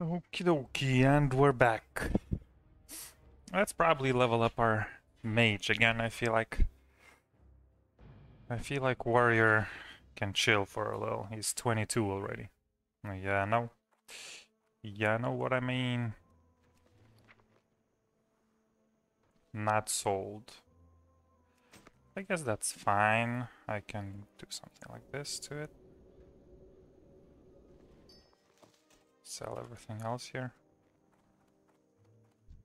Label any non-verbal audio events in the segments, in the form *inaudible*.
Okie dokie, and we're back. Let's probably level up our mage again. I feel like I feel like warrior can chill for a little. He's 22 already. Yeah, no. Yeah, know what I mean. Not sold. I guess that's fine. I can do something like this to it. Sell everything else here.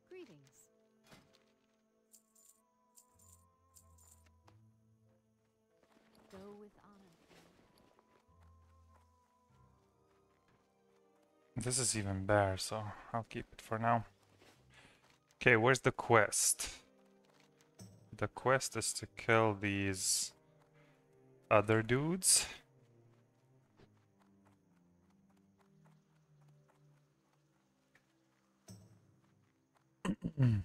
Greetings. Go with honor. This is even better, so I'll keep it for now. Okay, where's the quest? The quest is to kill these other dudes. Mm.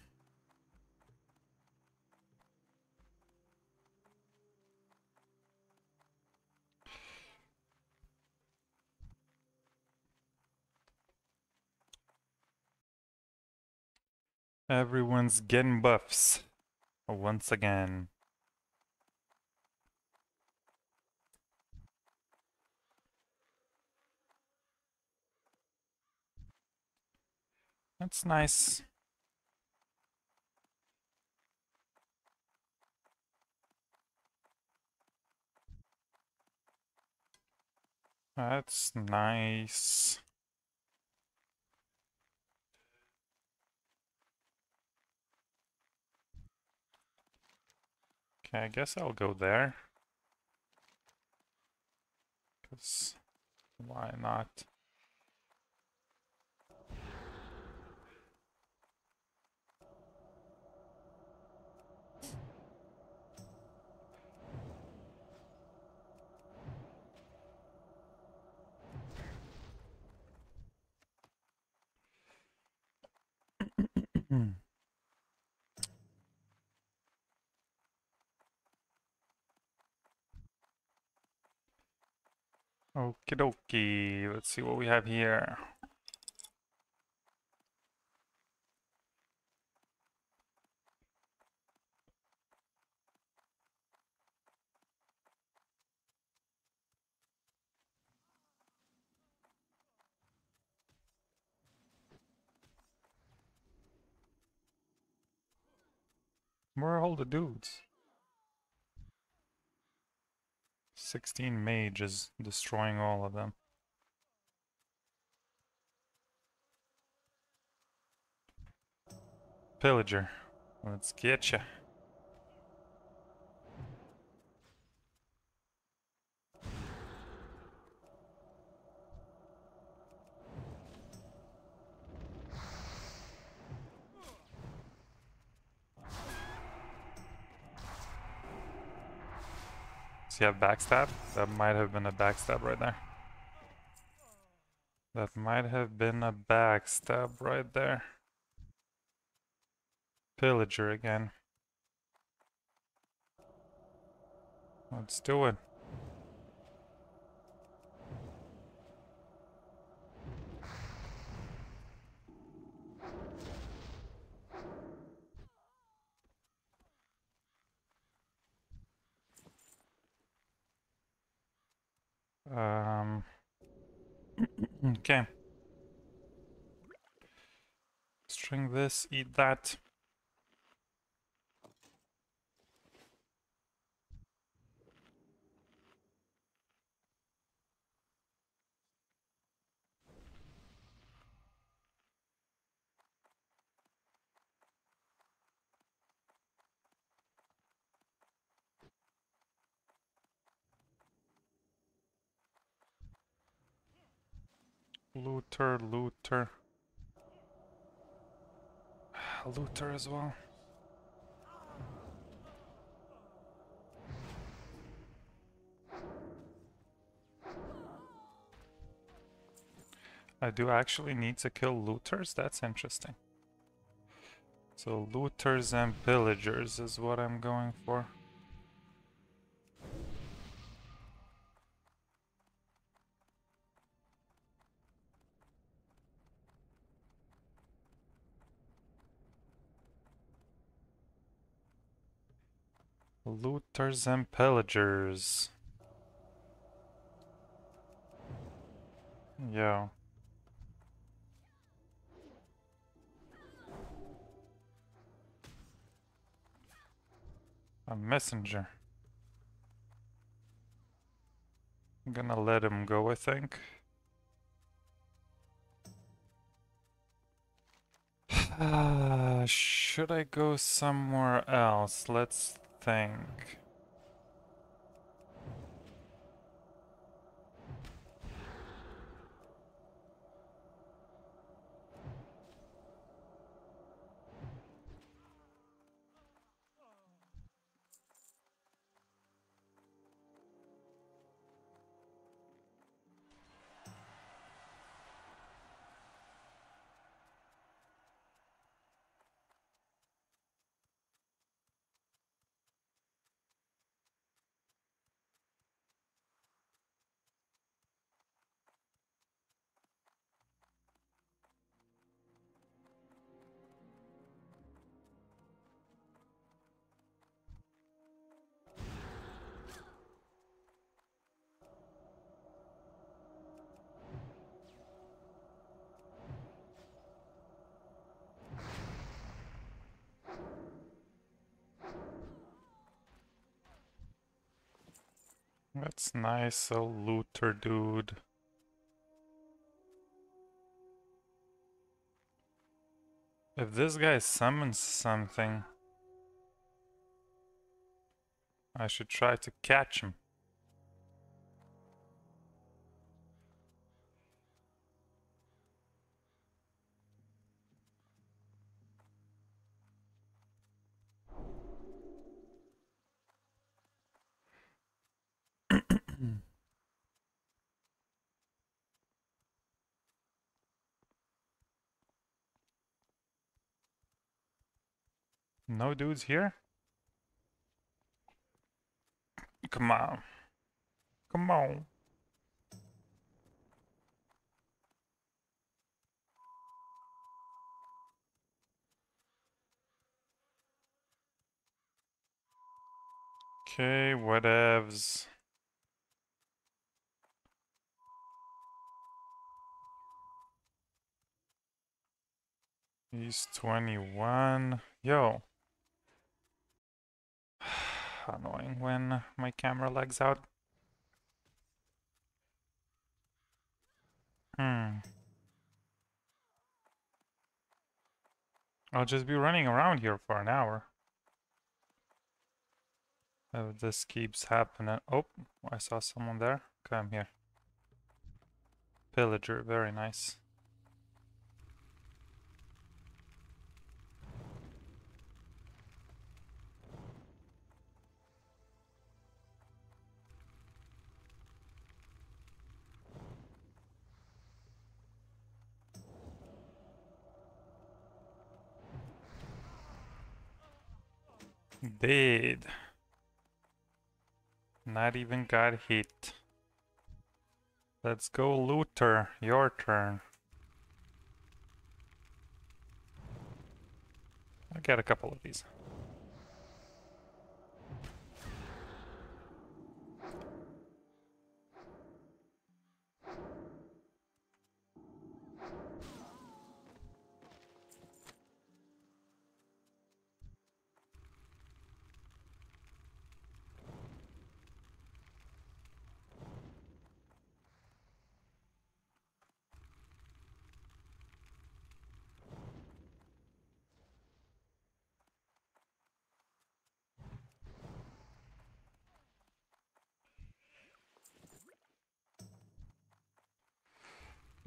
Everyone's getting buffs once again. That's nice. That's nice. Okay, I guess I'll go there. Because why not? Hmm. Okie dokie, let's see what we have here. The dudes? 16 mages destroying all of them. Pillager, let's get ya. He have backstab? That might have been a backstab right there. That might have been a backstab right there. Pillager again. Let's do it. Um, *clears throat* okay. String this, eat that. Looter, looter. *sighs* Looter as well. I do actually need to kill looters? That's interesting. So looters and pillagers is what I'm going for. Looters and pillagers. Yeah. A messenger. I'm gonna let him go, I think. Uh, *sighs* should I go somewhere else? Let's think. That's nice, a looter dude. If this guy summons something, I should try to catch him. No dudes here? Come on. Come on. Okay, whatevs. He's 21. Yo. Annoying when my camera lags out. Hmm. I'll just be running around here for an hour. If this keeps happening. Oh, I saw someone there. Come here. Pillager, very nice. Dead. Not even got hit. Let's go looter, your turn. I got a couple of these.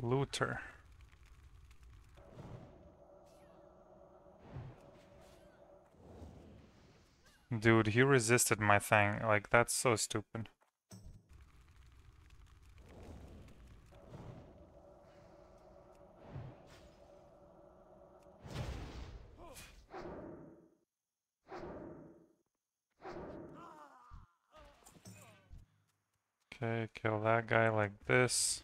Looter. Dude, he resisted my thing. Like, that's so stupid. Okay, kill that guy like this.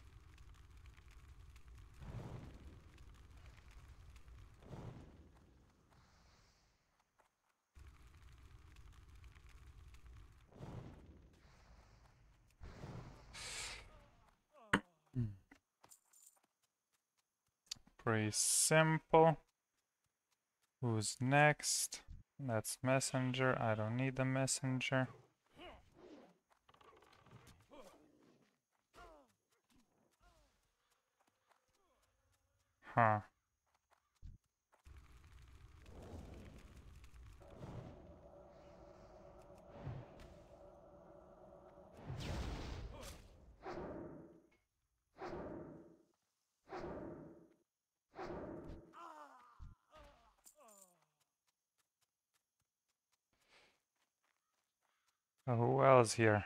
Pretty simple. Who's next? That's messenger. I don't need the messenger. Huh. Oh, who else here?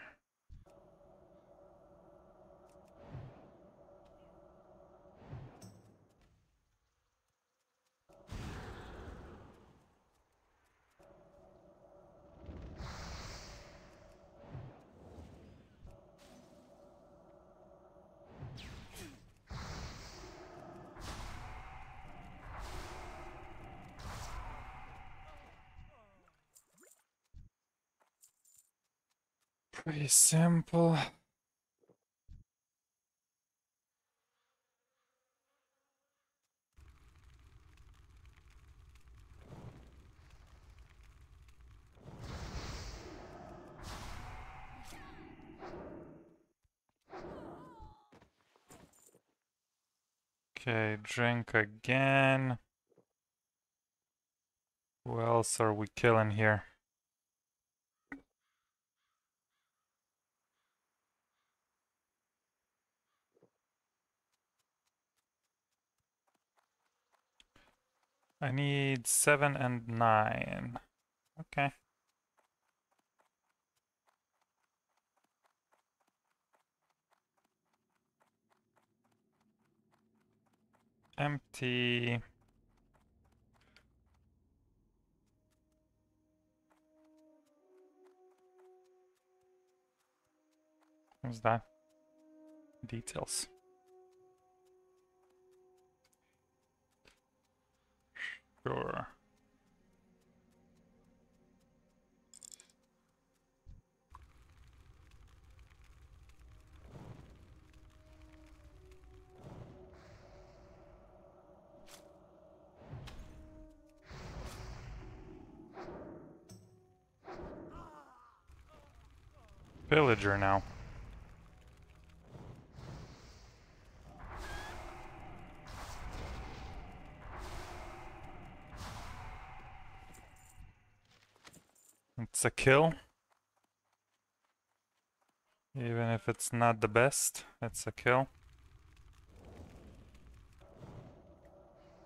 Simple. Okay, drink again. Who else are we killing here? I need seven and nine. Okay. Empty. What's that? Details. Sure. Villager now. It's a kill. Even if it's not the best, it's a kill.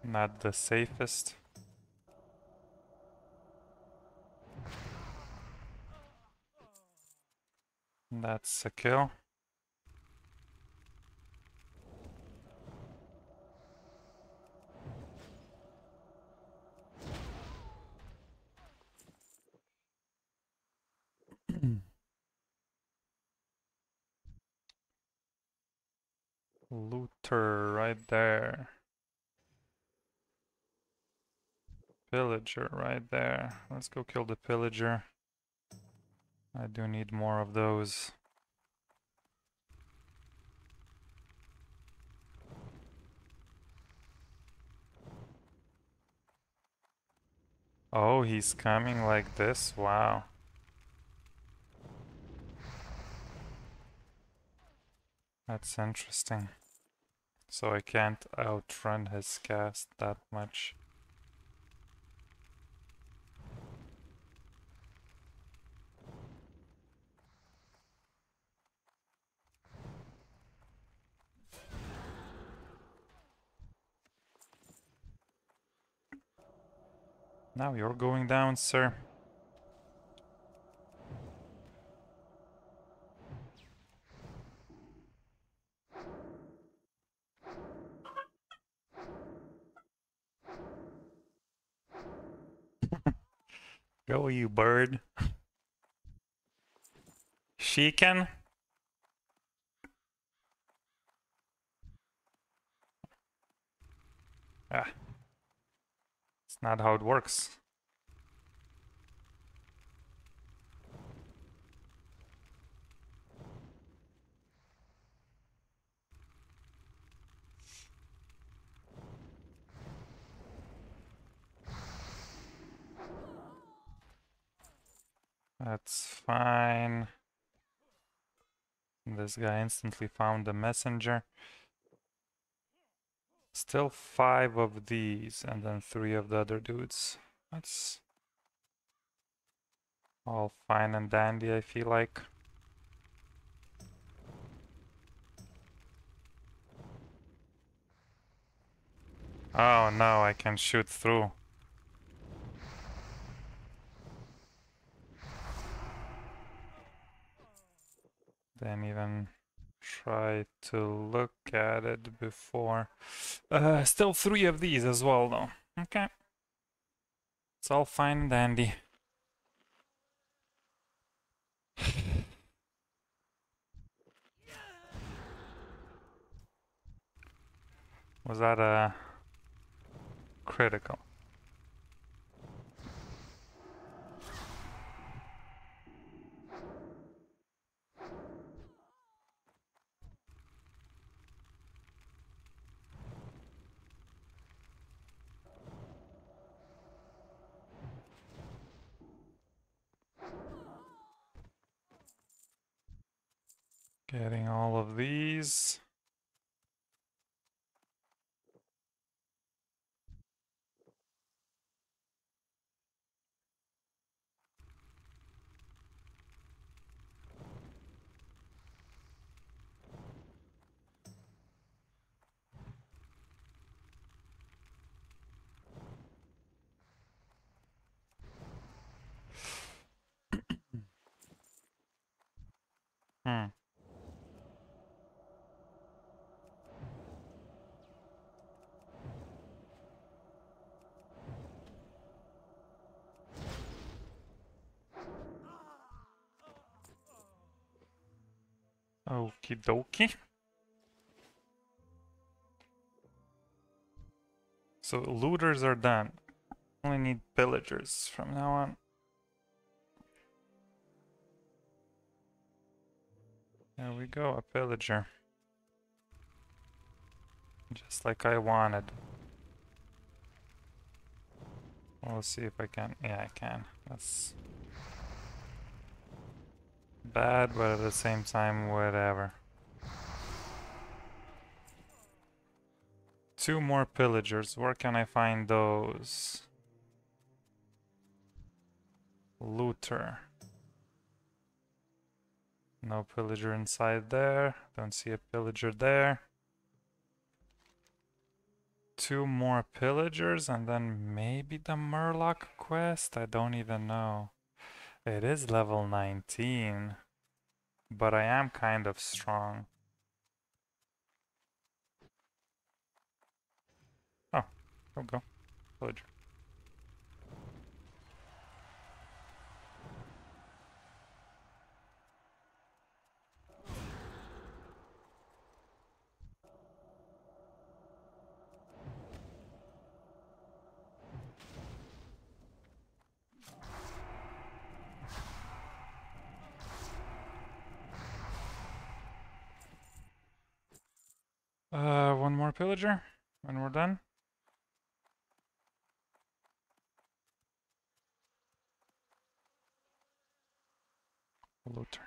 Not the safest. That's a kill. Looter right there. Pillager right there. Let's go kill the pillager. I do need more of those. Oh, he's coming like this? Wow. That's interesting. So I can't outrun his cast that much. Now you're going down, sir. *laughs* Go, you bird. *laughs* She can. Ah not how it works. That's fine. This guy instantly found the messenger. Still five of these, and then three of the other dudes. That's all fine and dandy, I feel like. Oh no, I can shoot through. Didn't even try to look at it before. Uh, still three of these as well though. Okay. It's all fine and dandy. *sighs* Was that a critical? Getting all of these. Okie dokie. So looters are done. Only need pillagers from now on. There we go, a pillager. Just like I wanted. We'll see if I can. Yeah, I can. That's bad, but at the same time, whatever. Two more pillagers. Where can I find those? Looter. No pillager inside there. Don't see a pillager there. Two more pillagers and then maybe the Murloc quest? I don't even know. It is level 19. But I am kind of strong. Oh, we go. Villager. Uh, one more pillager, and we're done. Looter.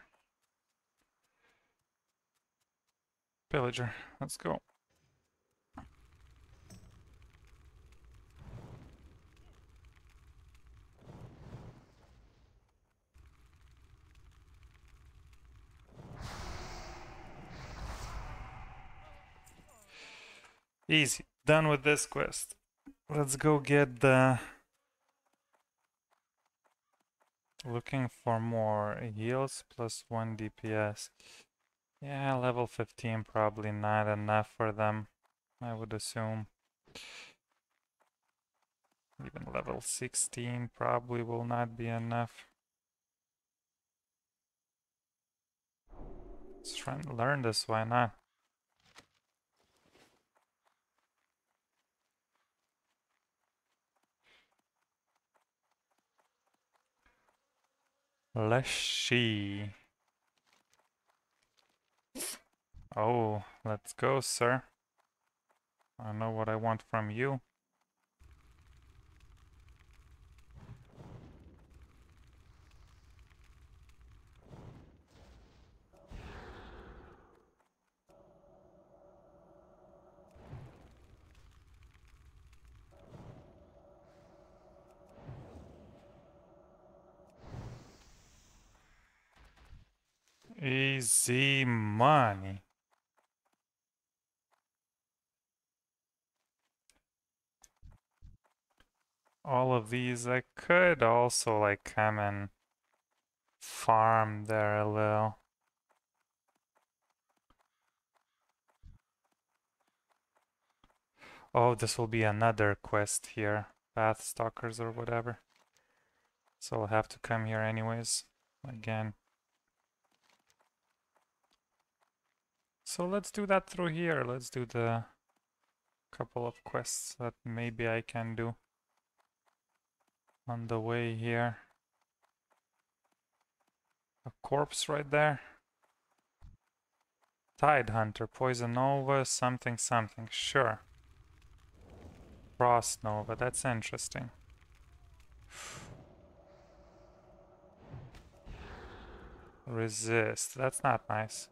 Pillager, let's go. Easy. Done with this quest. Let's go get the... Looking for more heals plus 1 DPS. Yeah, level 15 probably not enough for them, I would assume. Even level 16 probably will not be enough. Let's try and learn this, why not? Let's see. Oh, let's go, sir. I know what I want from you. Easy money. All of these, I could also like come and farm there a little. Oh, this will be another quest here. Path Stalkers or whatever. So I'll have to come here anyways. Again. So let's do that through here. Let's do the couple of quests that maybe I can do on the way here. A corpse right there. Tide Hunter, Poison Nova, something something, sure. Frost Nova, that's interesting. Resist, that's not nice.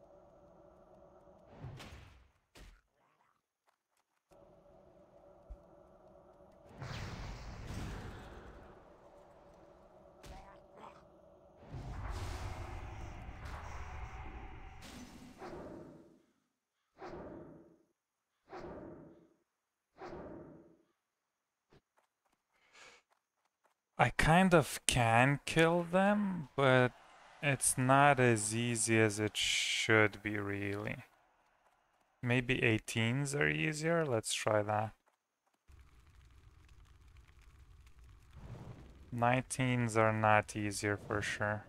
Kind of can kill them, but it's not as easy as it should be, really. Maybe 18s are easier? Let's try that. 19s are not easier for sure.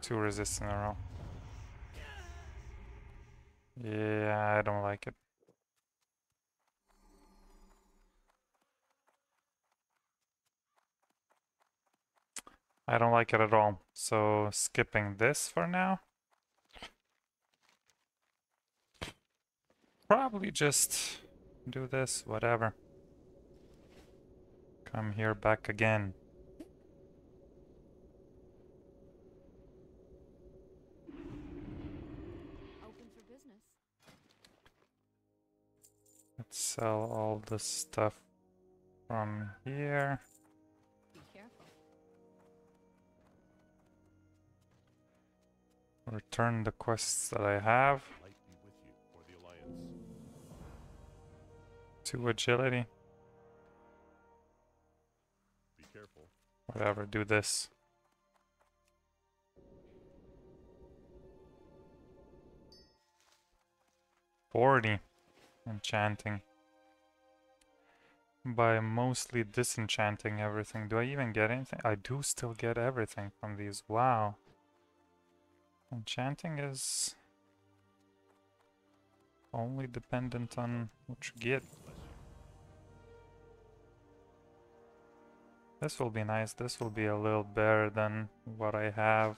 Two resists in a row. Yeah, I don't like it. I don't like it at all. So skipping this for now. Probably just do this, whatever. Come here back again. Open for business. Let's sell all the stuff from here. Return the quests that I have to agility. Be careful. Whatever, do this. Forty enchanting. By mostly disenchanting everything. Do I even get anything? I do still get everything from these. Wow. Enchanting is only dependent on what you get. This will be nice. This will be a little better than what I have,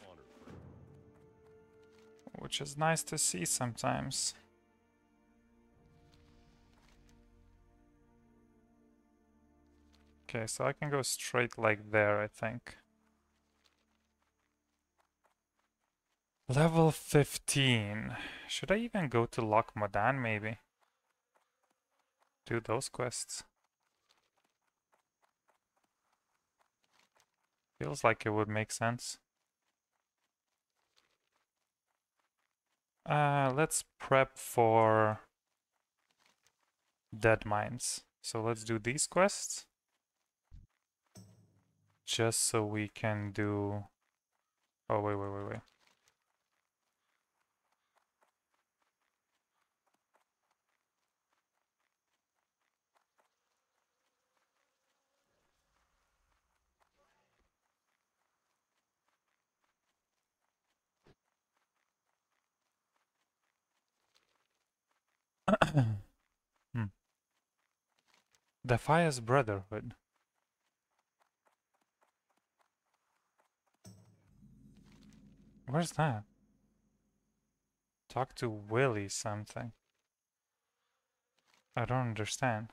which is nice to see sometimes. Okay, so I can go straight like there, I think. Level 15. Should I even go to Loch Modan, maybe? Do those quests. Feels like it would make sense. Uh, let's prep for Deadmines. So let's do these quests. Just so we can do... Oh, wait, wait, wait, wait. Hmm. Defias Brotherhood. Where's that? Talk to Willie something. I don't understand.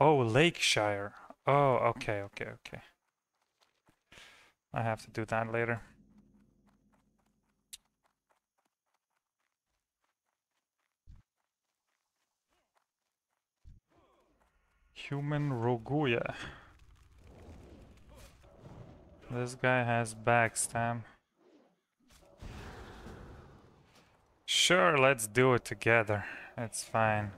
Oh, Lakeshire. Oh, okay, okay, okay. I have to do that later. Human Roguya. This guy has backstab. Sure, let's do it together. It's fine.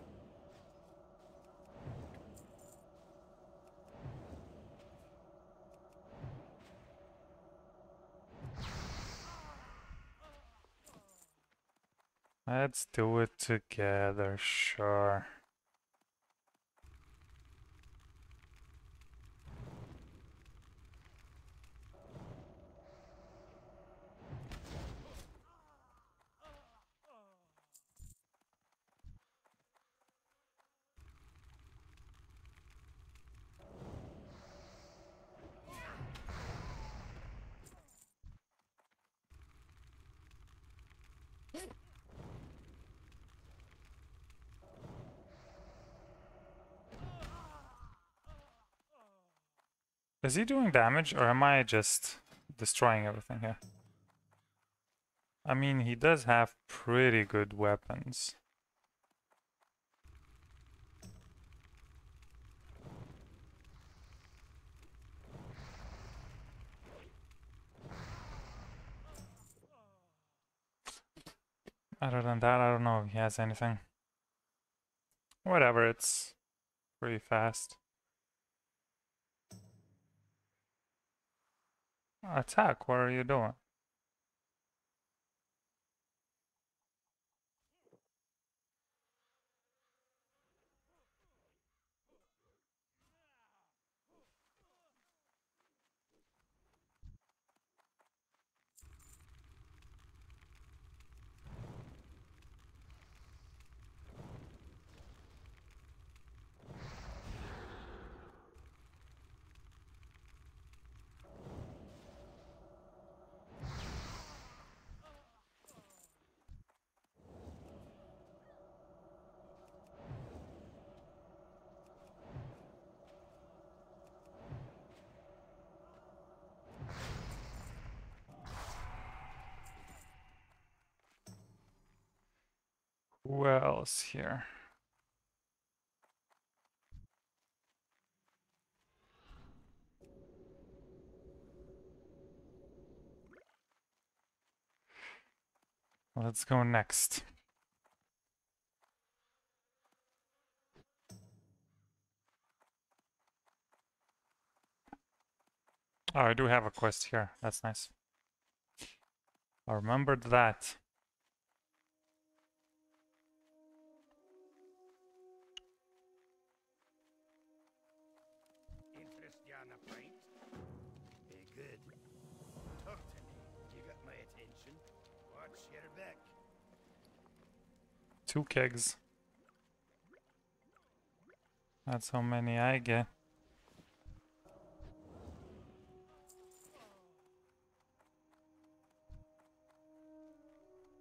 Let's do it together, sure. Is he doing damage or am I just destroying everything here? I mean, he does have pretty good weapons. Other than that, I don't know if he has anything. Whatever, it's pretty fast. Attack, what are you doing? Who else here? Let's go next. Oh, I do have a quest here. That's nice. I remembered that. Two kegs. That's how many I get.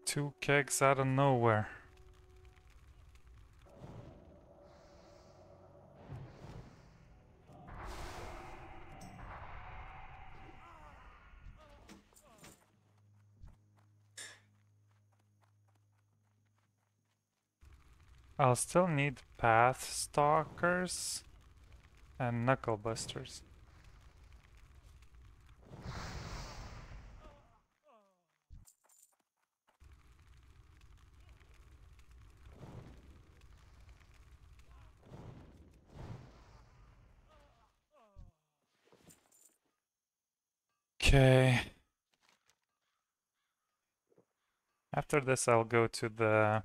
Two kegs out of nowhere. I'll still need path stalkers and knuckle busters. Okay. After this, I'll go to the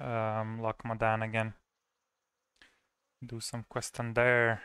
um, Modan again. Do some quest on there.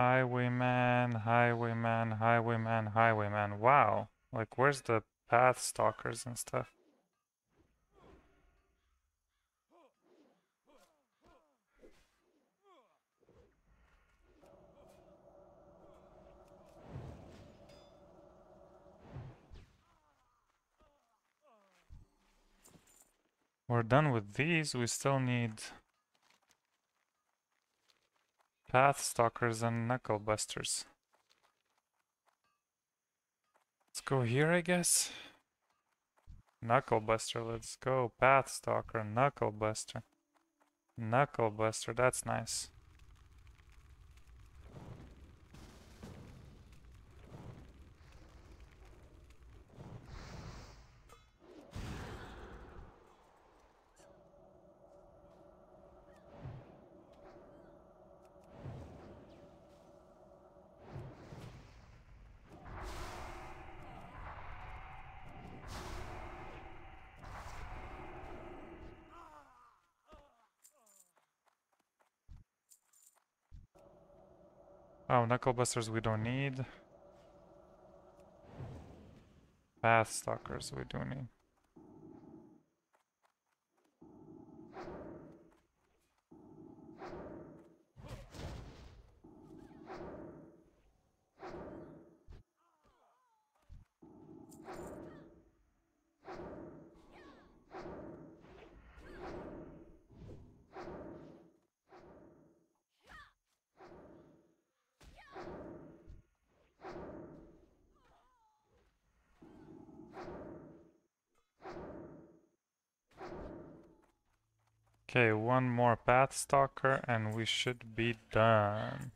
Highwayman, highwayman, highwayman, highwayman. Wow. Like, where's the path stalkers and stuff? We're done with these. We still need Path Stalkers and Knuckledusters. Let's go here, I guess. Knuckleduster, let's go. Path Stalker, Knuckleduster. Knuckle Buster, that's nice. Oh, Knuckledusters we don't need. Path Stalkers we do need. Okay, one more Path Stalker and we should be done.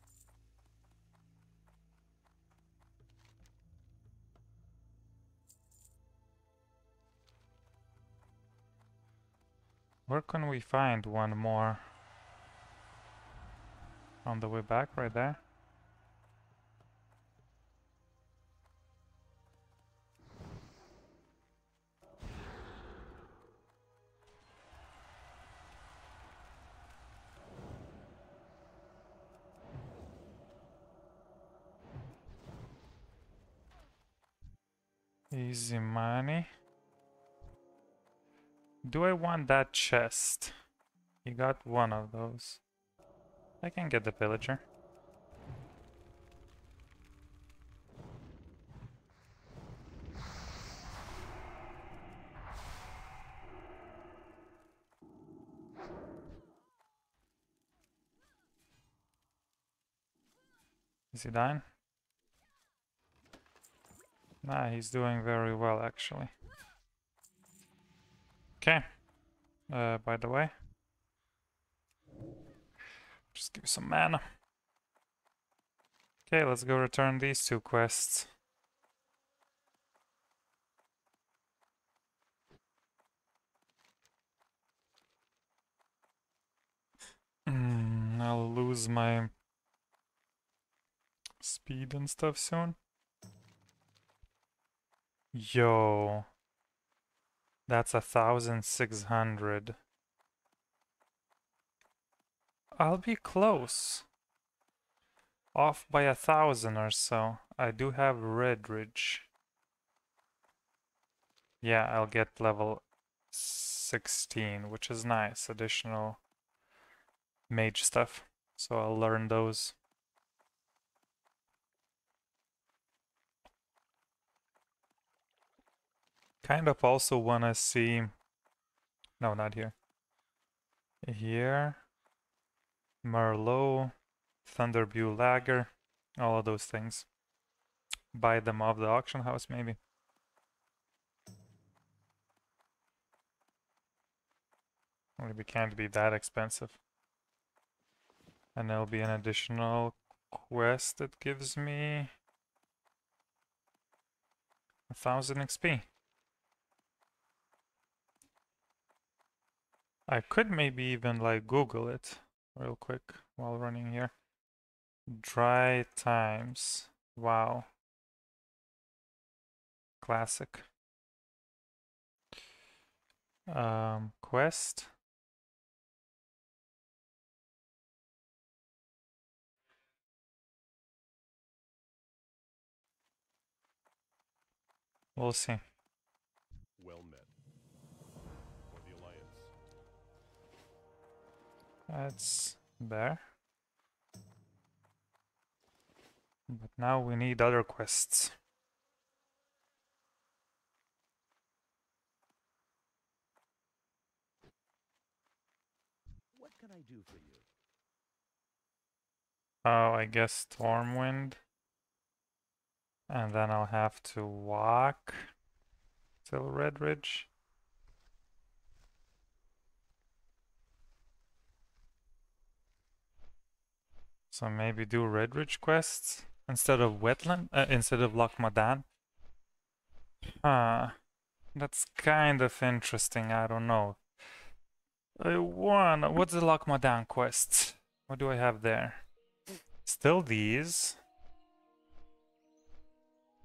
Where can we find one more? On the way back, right there? Easy money. Do I want that chest? You got one of those. I can get the pillager. Is he dying? Nah, he's doing very well actually. Okay. Uh, by the way. Just give me some mana. Okay, let's go return these two quests. Mm, I'll lose my speed and stuff soon. Yo. That's a thousand six hundred. I'll be close. Off by a thousand or so. I do have Redridge. Yeah, I'll get level 16, which is nice. Additional mage stuff. So I'll learn those. Kind of also want to see... No, not here. Here. Merlot. Thunderbrew Lager. All of those things. Buy them off the auction house, maybe. Maybe can't be that expensive. And there'll be an additional quest that gives me a thousand XP. I could maybe even like Google it real quick while running here. Dry times. Wow. Classic. Um, quest. We'll see. That's there. But now we need other quests. What can I do for you? Oh, I guess Stormwind. And then I'll have to walk till Redridge. So maybe do Redridge quests instead of Wetland, uh, instead of Loch Modan. Ah, that's kind of interesting. I don't know. Uh, one, what's the Loch Modan quest? What do I have there? Still these.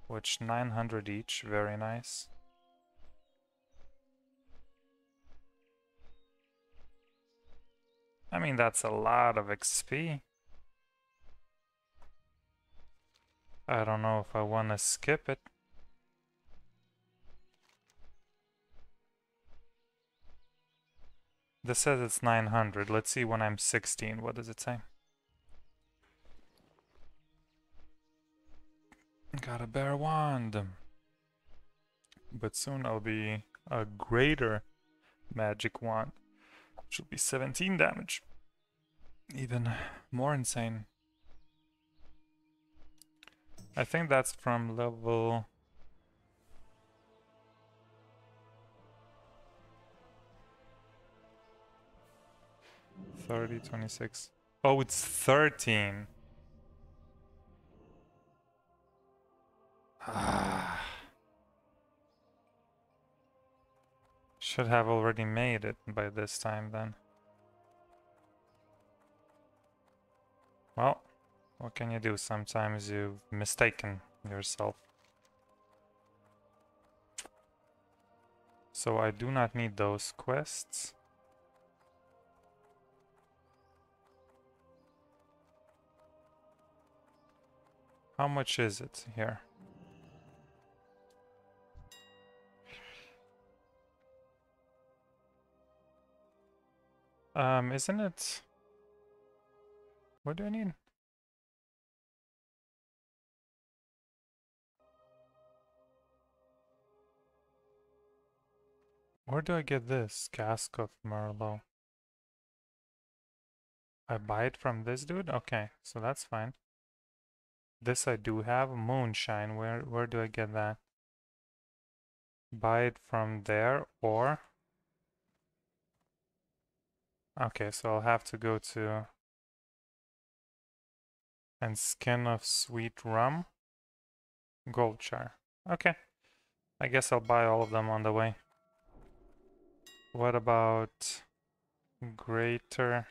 Which 900 each, very nice. I mean, that's a lot of XP. I don't know if I want to skip it. This says it's 900. Let's see when I'm 16. What does it say? Got a bear wand. But soon I'll be a greater magic wand. Which will be 17 damage. Even more insane. I think that's from level... Thirty, twenty-six. Oh, it's thirteen. Ah. Should have already made it by this time then. Well, what can you do? Sometimes you've mistaken yourself. So I do not need those quests. How much is it here? Um, isn't it... What do I need? Where do I get this? Cask of Merlot. I buy it from this dude? Okay, so that's fine. This I do have. Moonshine, where, where do I get that? Buy it from there or... Okay, so I'll have to go to... And skin of sweet rum. Goldshire. Okay. I guess I'll buy all of them on the way. What about greater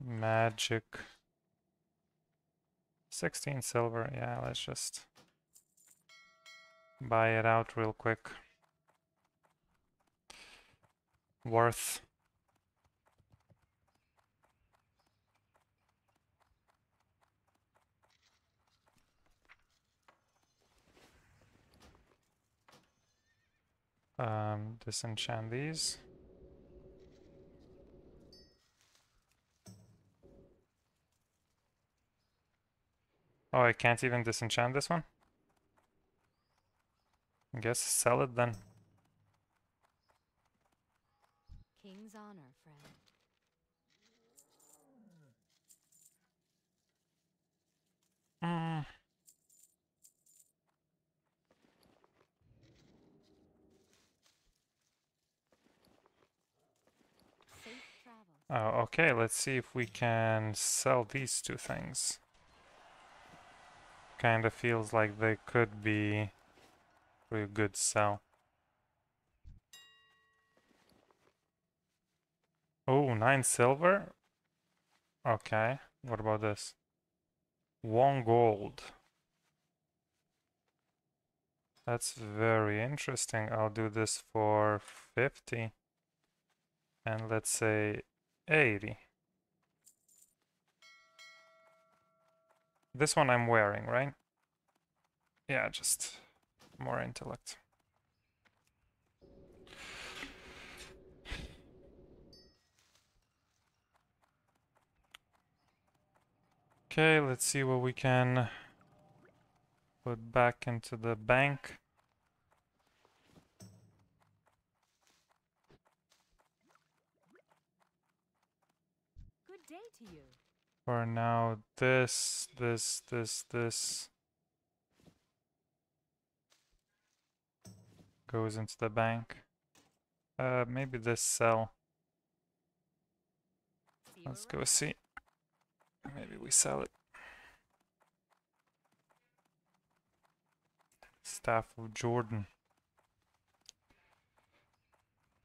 magic? 16 silver yeah let's just buy it out real quick. Worth um, disenchant these. Oh, I can't even disenchant this one? I guess sell it then. King's honor, friend. Mm. Safe travel. Oh, okay, let's see if we can sell these two things. Kinda feels like they could be pretty good sell. Oh, nine silver? Okay, what about this? One gold. That's very interesting. I'll do this for 50. And let's say 80. This one I'm wearing, right? Yeah, just more intellect. Okay, let's see what we can put back into the bank. For now, this, this, this, this goes into the bank. Uh, maybe this cell. Let's go see. Maybe we sell it. Staff of Jordan.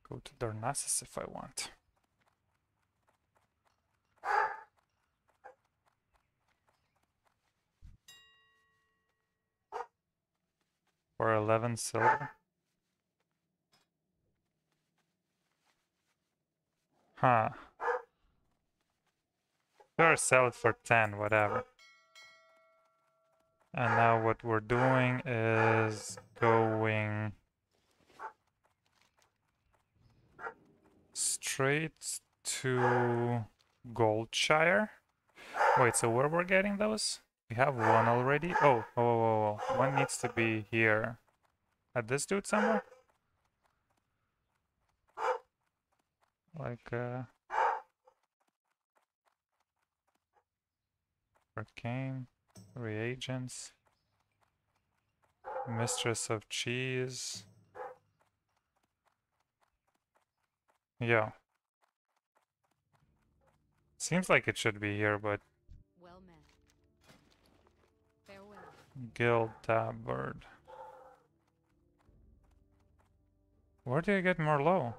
Go to Darnassus if I want. For 11 silver. Huh. Sure, sell it for 10, whatever. And now what we're doing is going straight to Goldshire. Wait, so where we're getting those? We have one already. Oh, oh, oh, oh, one needs to be here. At this dude somewhere? Like, uh... Arcane, reagents, mistress of cheese. Yeah. Seems like it should be here, but Guild tabard. Where do you get Merlot?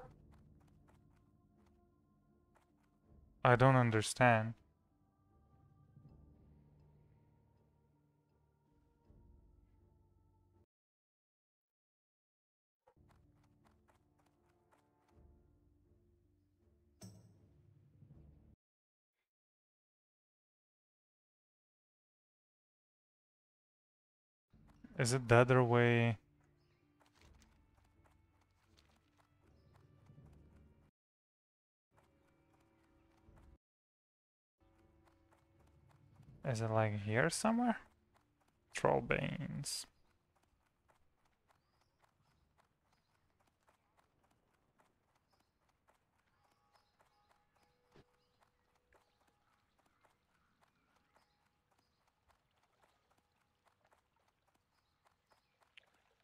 I don't understand. Is it the other way? Is it like here somewhere? Troll Trollbanes.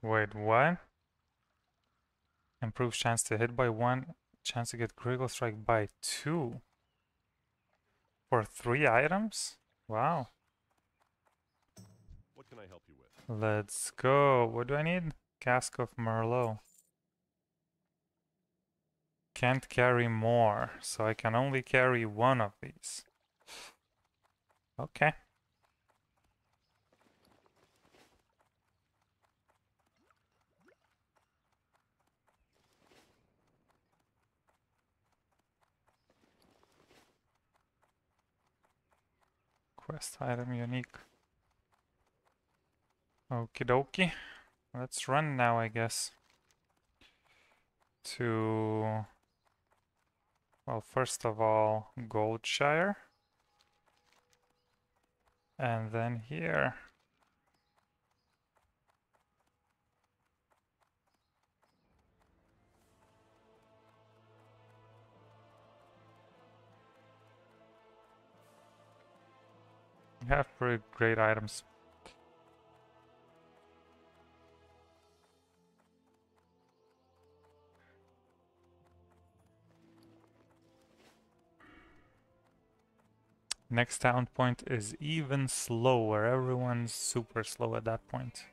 Wait, what? Improves chance to hit by one, chance to get critical strike by two. For three items? Wow. What can I help you with? Let's go. What do I need? Cask of Merlot. Can't carry more, so I can only carry one of these. Okay. Quest item unique. Okie dokie. Let's run now, I guess. To. Well, first of all, Goldshire. And then here. We have pretty great items. Next town point is even slower. Everyone's super slow at that point.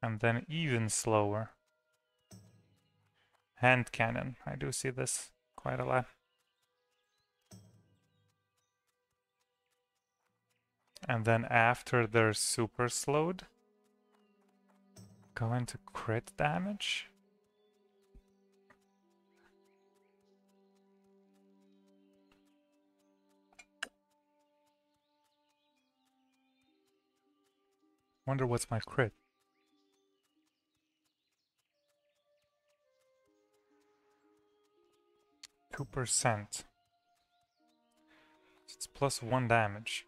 And then even slower. Hand cannon. I do see this quite a lot. And then after they're super slowed, go into crit damage. Wonder what's my crit. Two percent. It's plus one damage.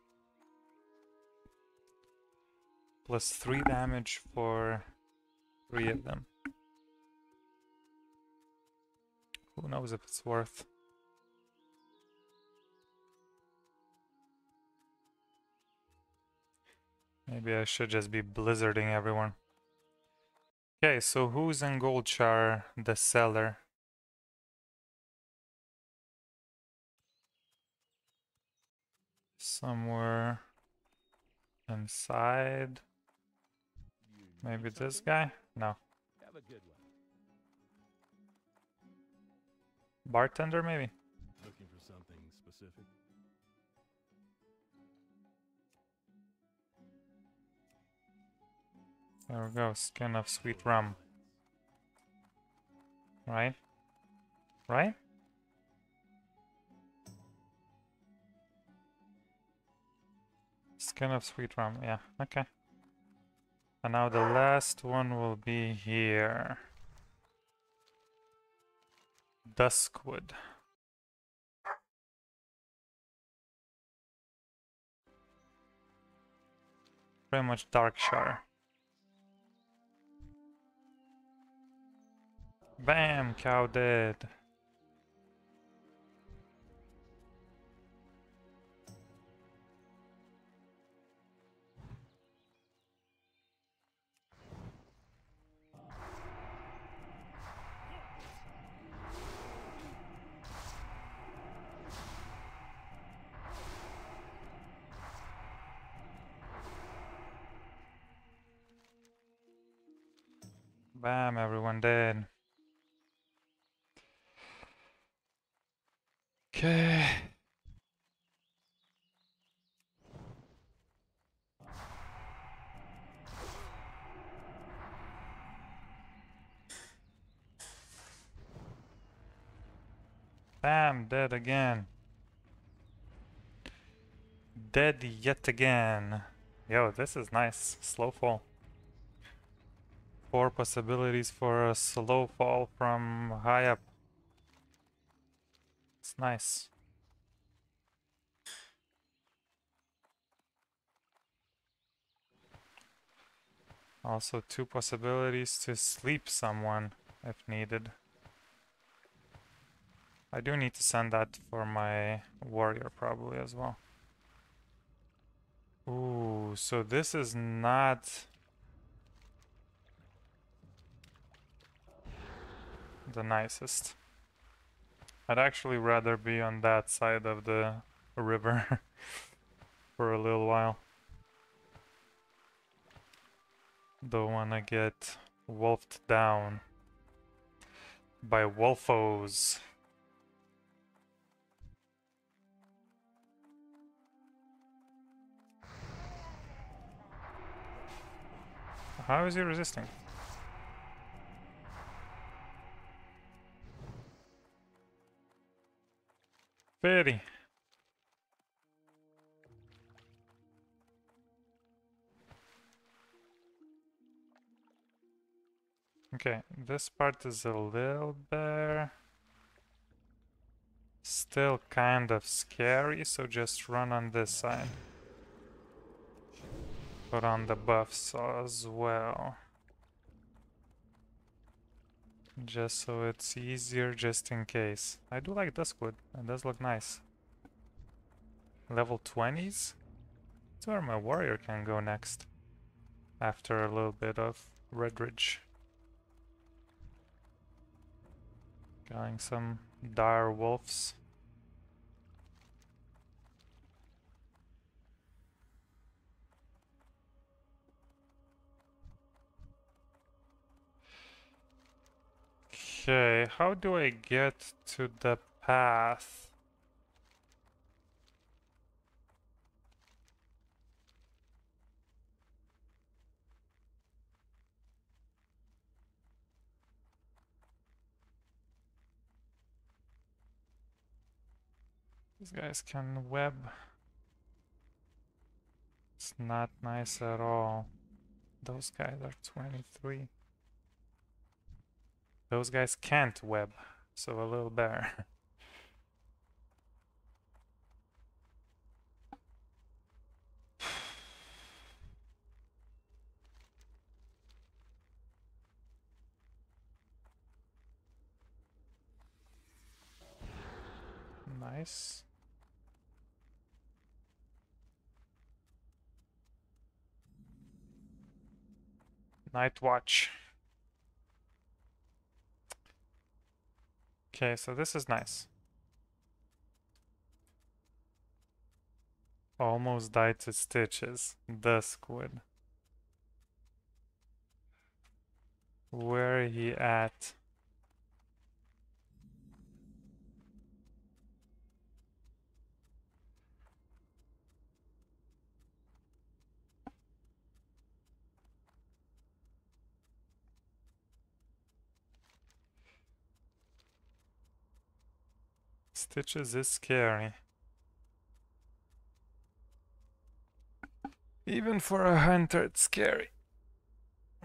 Plus 3 damage for 3 of them. Who knows if it's worth... Maybe I should just be blizzarding everyone. Okay, so who's in Goldshire, the seller? Somewhere inside. Maybe this guy? No. Have a good one. Bartender, maybe? Looking for something specific? There we go, skin of sweet rum. Right? Right? Skin of sweet rum, yeah, okay. And now the last one will be here. Duskwood. Pretty much Darkshire. Bam! Cow dead. Bam! Everyone dead. Okay. Bam, dead again. Dead yet again. Yo, this is nice. Slow fall. Four possibilities for a slow fall from high up. It's nice. Also two possibilities to sleep someone if needed. I do need to send that for my warrior probably as well. Ooh, so this is not the nicest. I'd actually rather be on that side of the river *laughs* for a little while. Don't wanna get wolfed down by wolfos. How is he resisting? Okay, this part is a little bare. Still kind of scary, so just run on this side. Put on the buffs as well. Just so it's easier just in case. I do like Duskwood. It does look nice. Level 20s? That's where my warrior can go next. After a little bit of Redridge. Killing some dire wolves. Okay, how do I get to the path? These guys can web. It's not nice at all. Those guys are 23. Those guys can't web, so a little better. *sighs* nice. Night watch. Okay, so this is nice. Almost died to stitches. The squid. Where he at? Stitches is scary. Even for a hunter, it's scary.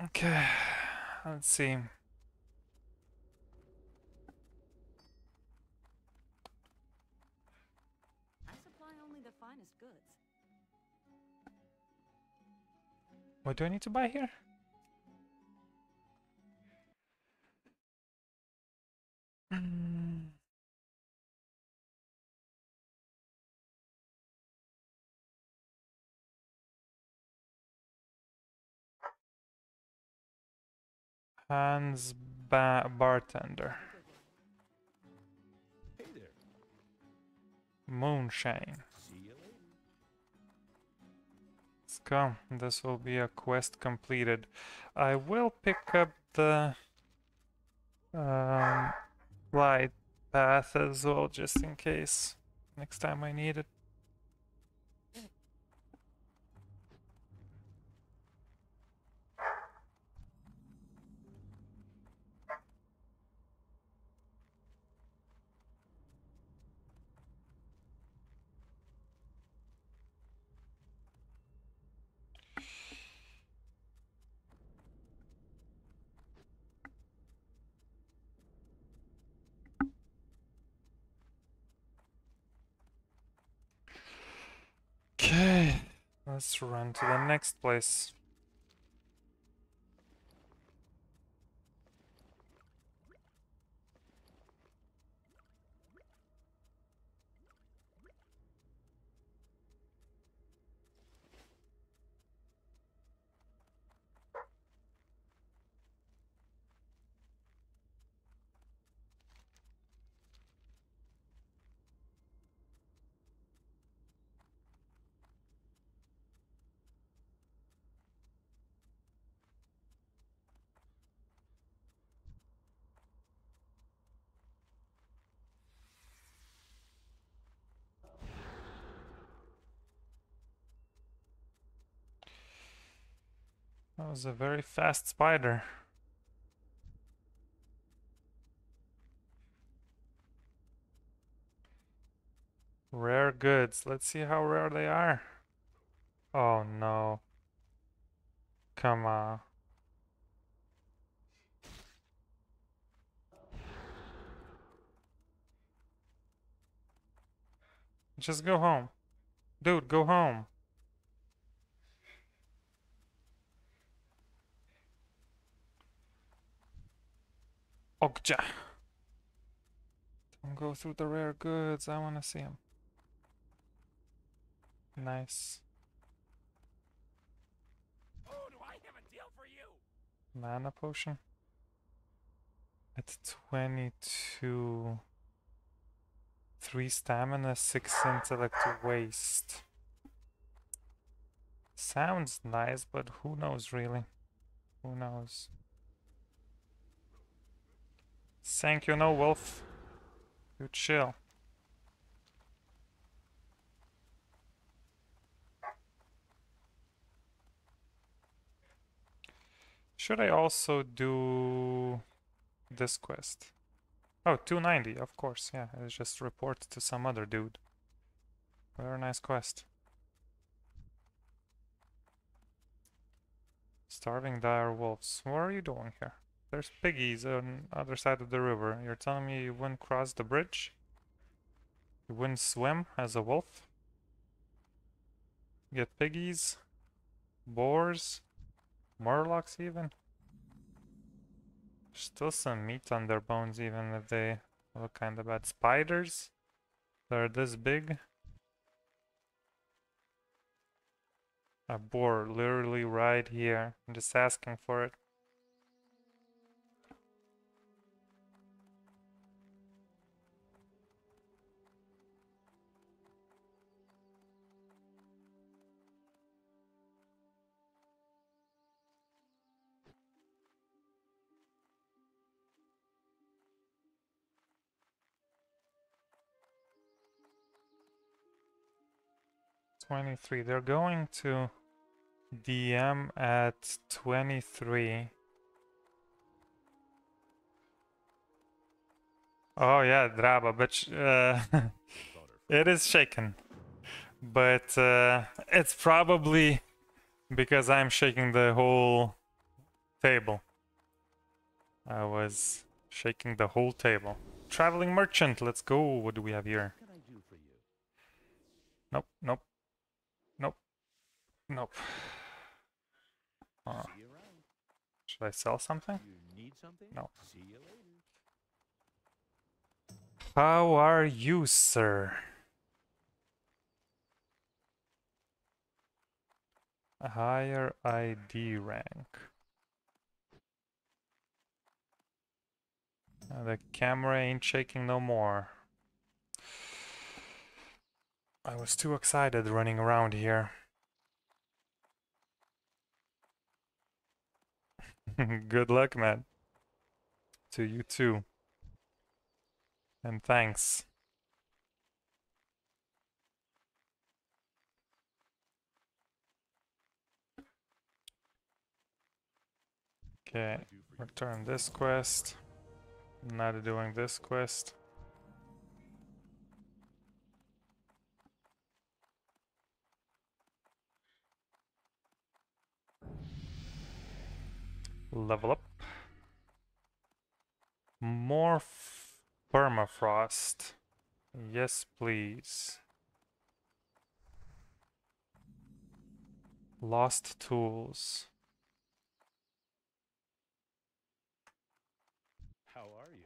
Okay, let's see. I supply only the finest goods. What do I need to buy here? Mm. Hans ba bartender. Hey. Moonshine. Let's go. This will be a quest completed. I will pick up the um, light path as well, just in case. Next time I need it. Okay, let's run to the next place. That was a very fast spider. Rare goods. Let's see how rare they are. Oh no. Come on. Just go home. Dude, go home. Okja. Don't go through the rare goods. I want to see them. Nice. Oh, do I have a deal for you? Mana potion. At 22. 3 stamina, 6 intellect waste. Sounds nice, but who knows really? Who knows? Thank you, no wolf. You chill. Should I also do this quest? Oh, 290, of course, yeah. It's just report to some other dude. Very nice quest. Starving dire wolves. What are you doing here? There's piggies on other side of the river. You're telling me you wouldn't cross the bridge? You wouldn't swim as a wolf? Get piggies? Boars? Murlocs even? Still some meat on their bones even if they look kinda bad. Spiders? They're this big? A boar literally right here. I'm just asking for it. Twenty-three. They're going to DM at twenty-three. Oh yeah, Draba, but sh- uh, *laughs* it is shaken, but uh, it's probably because I'm shaking the whole table. I was shaking the whole table. Traveling merchant, let's go. What do we have here? What can I do for you? Nope, nope, nope, nope. Uh, See you around. should I sell something? You need something? No. See you later. How are you, sir? A higher ID rank. Uh, the camera ain't shaking no more. I was too excited running around here. *laughs* Good luck, man. To you too. And thanks. Okay, return this quest. Not doing this quest. Level up. More permafrost. Yes, please. Lost tools. How are you?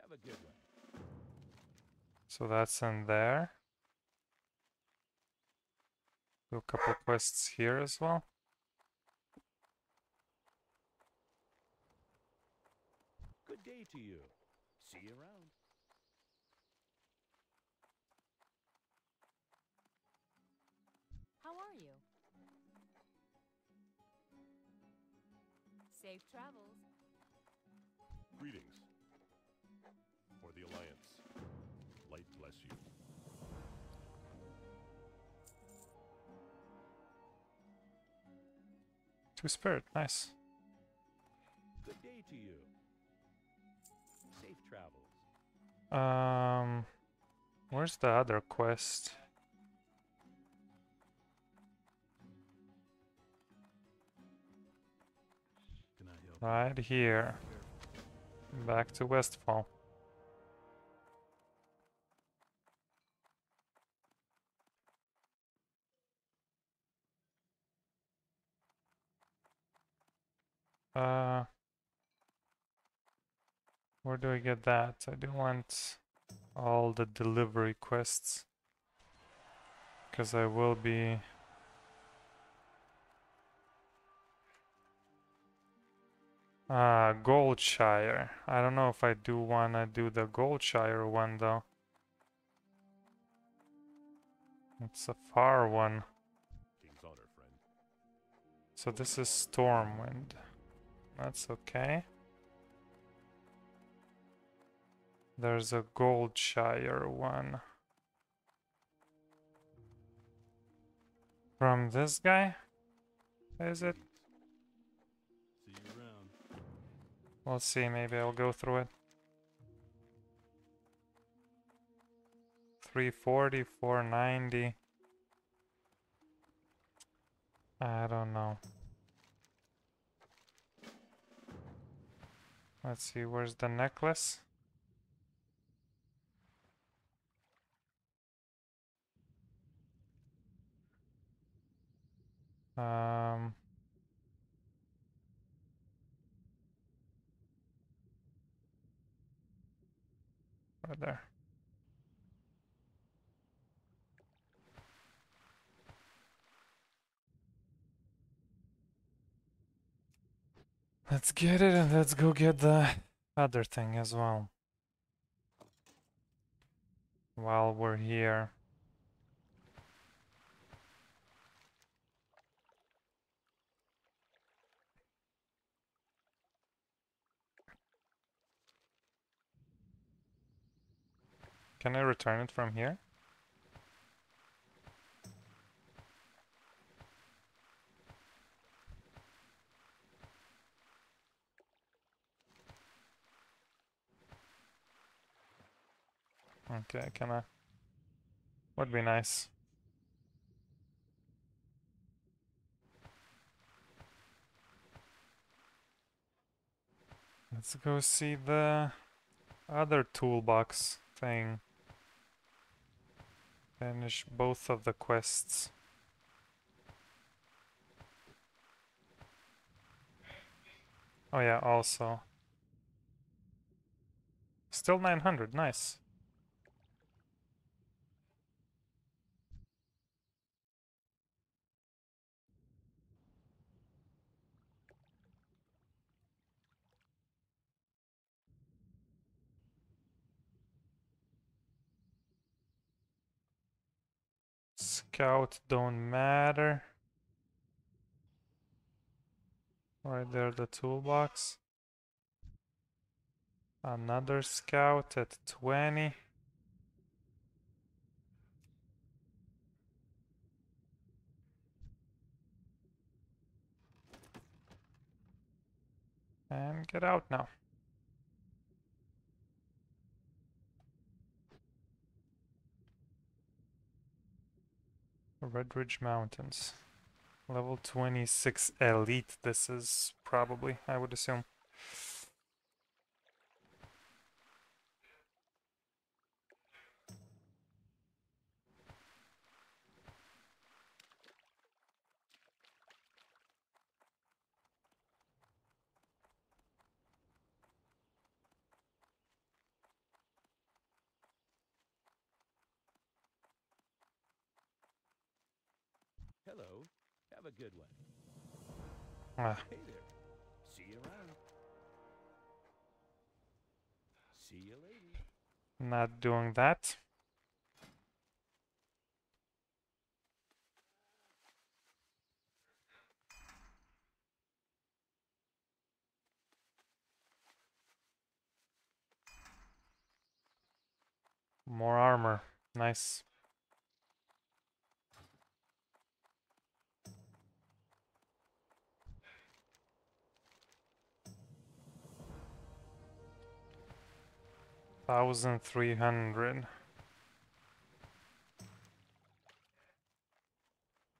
Have a good one. So that's in there. Do a couple quests here as well. Good day to you. See you around. How are you? Safe travels. Greetings. For the Alliance. Light bless you. Two spirit, nice. Good day to you. Um, where's the other quest? Right here. Back to Westfall. Uh, where do I get that? I do want all the delivery quests. Because I will be Ah, Goldshire. I don't know if I do wanna do the Goldshire one though. It's a far one. King's honor, friend. So this is Stormwind. That's okay. There's a Goldshire one. From this guy? Is it? See you around. We'll see, maybe I'll go through it. 340, 490. I don't know. Let's see, where's the necklace? Um, right there. Let's get it and let's go get the other thing as well. While we're here. Can I return it from here? Okay, can I? Would be nice. Let's go see the other toolbox thing. Finish both of the quests. Oh yeah, also. Still 900, nice. Scout don't matter. Right there, the toolbox. Another scout at 20. And get out now. Redridge Mountains. Level 26 elite this is probably, I would assume. Hello. Have a good one. Ah, Hey there. See you around. See you later. not doing that. More armor. Nice. Thousand three hundred.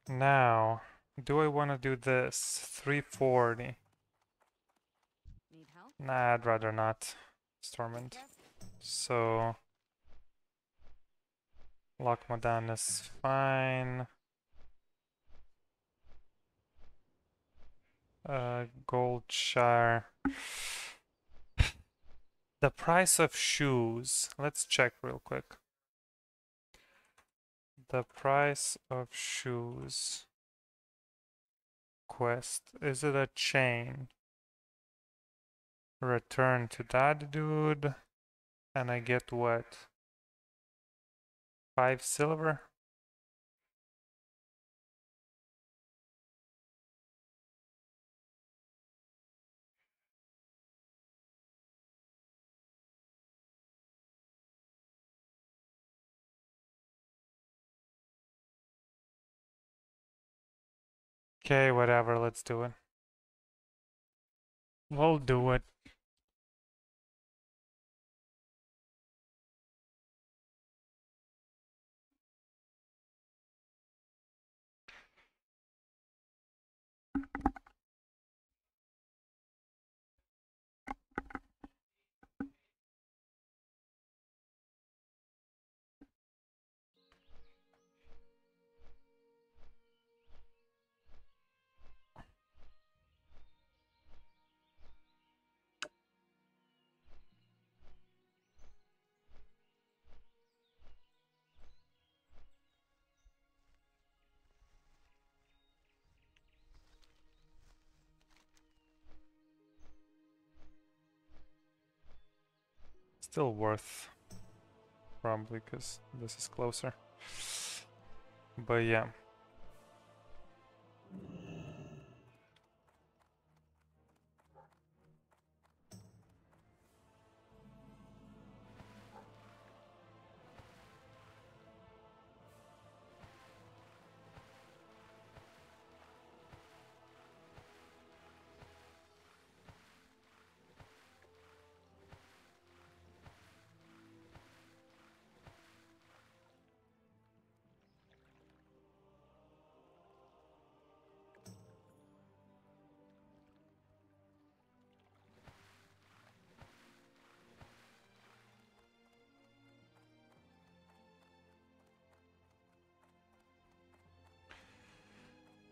Now, do I want to do this? 340. Need help? Nah, I'd rather not. Stormont. So, Loch Modan is fine. Uh, Goldshire. The price of shoes. Let's check real quick. The price of shoes. Quest. Is it a chain? Return to that dude. And I get what? Five silver? Okay, whatever, let's do it. We'll do it. Still worth. Probably because this is closer. But yeah.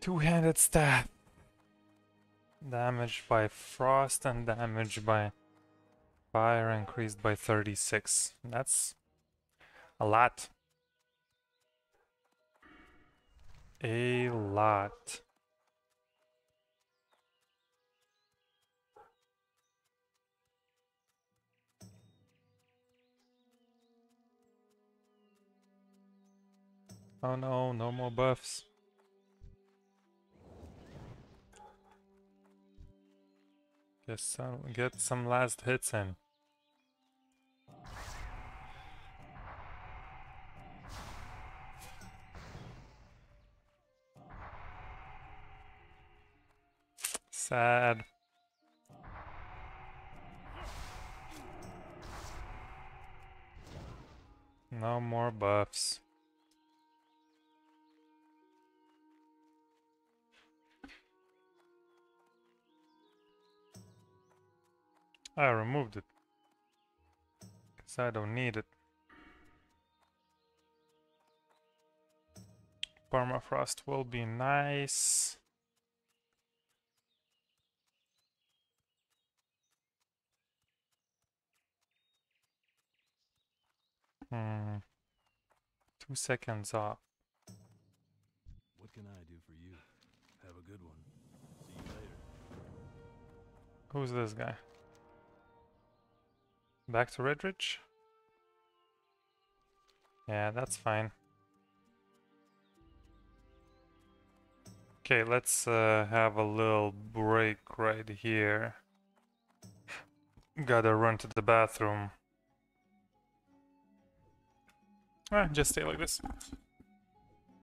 Two-handed staff. Damage by frost and damage by fire increased by 36. That's a lot. A lot. Oh no, no more buffs. Get some, get some last hits in. Sad. No more buffs. I removed it. Because I don't need it. Permafrost will be nice. Hmm. Two seconds off. What can I do for you? Have a good one. See you later. Who's this guy? Back to Redridge? Yeah, that's fine. Okay, let's uh, have a little break right here. Gotta run to the bathroom. Ah, just stay like this.